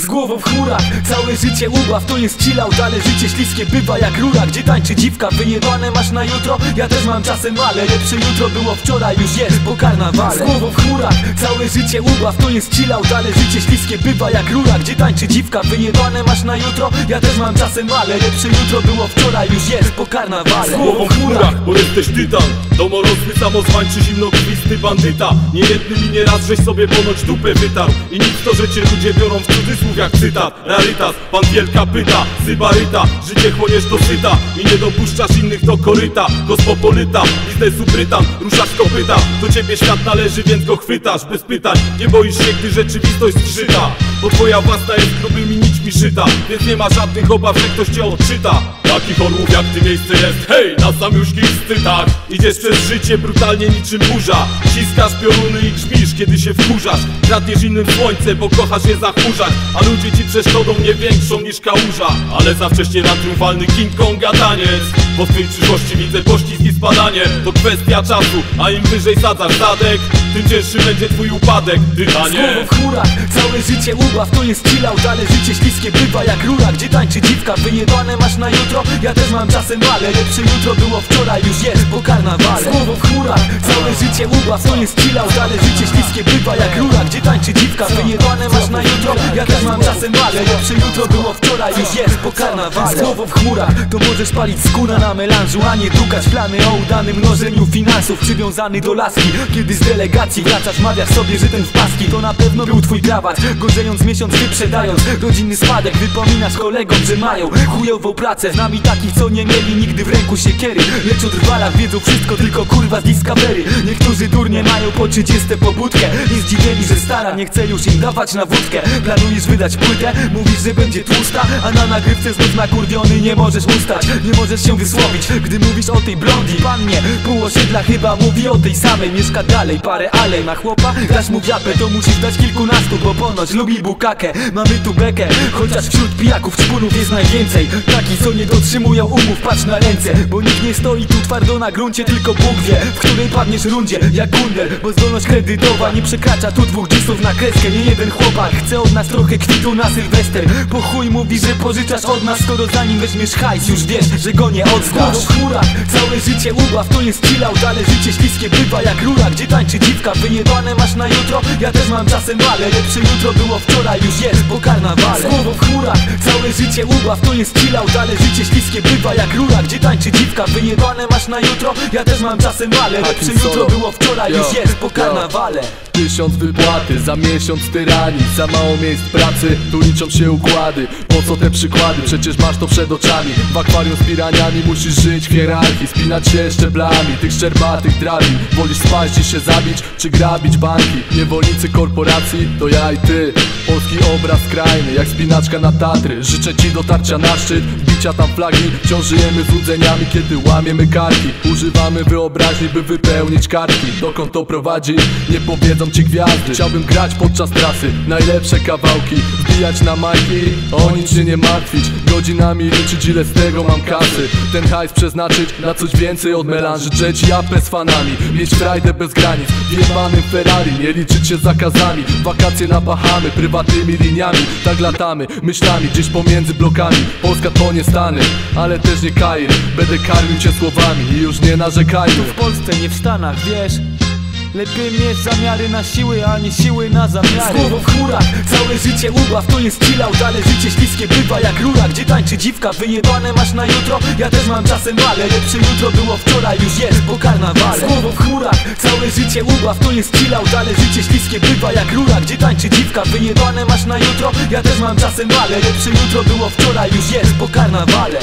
Z głową w chmurach, całe życie ubaw To jest chillout, ale życie śliskie bywa jak rura Gdzie tańczy dziwka, wyjebane masz na jutro. Ja też mam czasem ale lepsze jutro było wczoraj Już jest po karnawale. Z głową w chmurach, całe życie ubaw To jest chillout, ale życie śliskie bywa jak rura Gdzie tańczy dziwka, wyjebane masz na jutro. Ja też mam czasem ale lepsze jutro było wczoraj Już jest po karnawale. Z głową w chmurach, bo jesteś tytan Domorosły, samozwańczy, zimnokrwisty bandyta. Nie jednym i nie raz żeś sobie ponoć dupę wytarł. I nic to, że cię ludzie biorą w cudzysłów jak cytat. Rarytas, pan wielka pyta, sybaryta Życie chłoniesz do syta. I nie dopuszczasz innych do koryta. Kosmopolita, biznesu brytan, ruszasz kopyta. Do ciebie świat należy, więc go chwytasz bez pytań. Nie boisz się, gdy rzeczywistość zgrzyta. Bo twoja własna jest grubymi nićmi szyta. Więc nie ma żadnych obaw, że ktoś cię odczyta Takich orłów jak ty miejsce jest, hej, na samiuszkich szczytach Idziesz przez życie brutalnie niczym burza. Ciskasz pioruny i grzmisz, kiedy się wkurzasz. Kradniesz innym słońce, bo kochasz je zachmurzać. A ludzie ci przeszkodą nie większą niż kałuża. Ale za wcześnie na triumfalny King Konga taniec. Bo w twojej przyszłości widzę pościsk i spadanie. To kwestia czasu, a im wyżej sadzasz zadek Tym cięższy będzie twój upadek, w chmurach, całe życie ubaw To jest chillout, ale życie śliskie bywa jak rura Gdzie tańczy dziwka, wyjebane masz na jutro Ja też mam czasem ale lepsze jutro było wczoraj Już jest po karnawale. Z głową w chmurach, całe życie ubaw To jest chillout, ale życie śliskie bywa jak rura Gdzie tańczy dziwka, wyjebane masz na jutro Ja też mam czasem ale lepsze jutro było wczoraj Już jest po karnawale. Z głową w chmurach, to możesz palić skóra na melanżu A nie dukać plany o udanym mnożeniu finansów Przywiązany do laski, kiedy z delegacji wracasz Mawiasz sobie, że ten w paski to na pewno był twój krawat. Gorzejąc miesiąc wyprzedając rodzinny spadek Wypominasz kolegom, że mają chujową pracę. Z nami takich, co nie mieli nigdy w ręku siekiery. Lecz o drwalach wiedzą wszystko, tylko kurwa z Discovery. Niektórzy durnie mają po 30 pobudkę I zdziwieni, że stara nie chce już im dawać na wódkę. Planujesz wydać płytę, mówisz, że będzie tłusta A na nagrywce znów nakurwiony nie możesz ustać. Nie możesz się wysłowić, gdy mówisz o tej blondi Pannie, pół osiedla chyba mówi o tej samej. Mieszka dalej, parę alej ma chłopa Dasz mu wiapę, to musisz dać kilkunastu Bo ponoć lubi bukakę, mamy tu bekę Chociaż wśród pijaków szpunów jest najwięcej. Taki, co nie dotrzymują umów, patrz na ręce Bo nikt nie stoi tu twardo na gruncie Tylko Bóg wie, w której padniesz rundzie Jak Gunder, bo zdolność kredytowa Nie przekracza tu dwóch dzisów na kreskę Nie jeden chłopak chce od nas trochę kwitu na Sylwester. Po chuj mówi, że pożyczasz od nas Skoro zanim weźmiesz hajs, już wiesz, że go nie oddasz w chmurach, całe życie ubaw To jest chillout, ale życie śliskie bywa jak rura Gdzie tańczy dziwka, wyjebane masz na jutro. Ja też mam czasem ale lepsze jutro było wczoraj Już jest po karnawale. Z głową w chmurach, całe życie ubaw To jest chillout, ale życie śliskie bywa jak rura Gdzie tańczy dziwka, wyjebane masz na jutro? Ja też mam czasem ale. Lepsze jutro było wczoraj? Już jest po karnawale. Tysiąc wypłaty, za miesiąc tyranii. Za mało miejsc pracy, tu liczą się układy. Po co te przykłady? Przecież masz to przed oczami. W akwarium z piraniami musisz żyć w hierarchii Spinać się szczeblami, tych szczerbatych drabin. Wolisz spać niż się zabić, czy grabić banki? Niewolnicy korporacji, to ja i ty. Polski obraz skrajny, jak spinaczka na Tatry. Życzę ci dotarcia na szczyt, bicia tam flagi. Wciąż żyjemy złudzeniami, kiedy łamiemy karki. Używamy wyobraźni, by wypełnić kartki Dokąd to prowadzi? Nie powiedzą ci gwiazdy. Chciałbym grać podczas trasy, najlepsze kawałki Wbijać na majki, o nic się nie martwić. Godzinami liczyć ile z tego mam kasy. Ten hajs przeznaczyć na coś więcej od melanży. Drzeć japę z fanami, mieć frajdę bez granic. W jebanym Ferrari, nie liczyć się zakazami. Wakacje na Bahamy, prywatnymi liniami. Tak latamy, myślami gdzieś pomiędzy blokami. Polska to nie Stany, ale też nie Kair Będę karmił cię słowami i już nie narzekajmy. W Polsce, nie w Stanach, wiesz Lepiej mieć zamiary na siły, a nie siły na zamiary. Z głową w chmurach, całe życie ubaw To jest chillout, ale życie śliskie bywa jak rura. Gdzie tańczy dziwka, wyjebane masz na jutro? Ja też mam czasem ale lepsze jutro było wczoraj Już jest po karnawale. Z głową w chmurach, całe życie ubaw To jest chillout, ale życie śliskie bywa jak rura. Gdzie tańczy dziwka, wyjebane masz na jutro? Ja też mam czasem ale lepsze jutro było wczoraj Już jest po karnawale